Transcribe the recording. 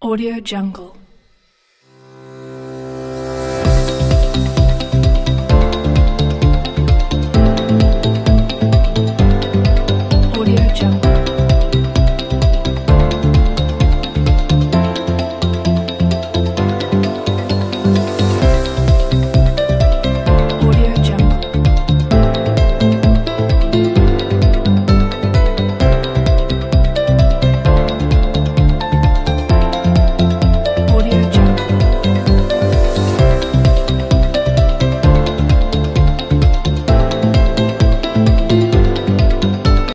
Audio Jungle.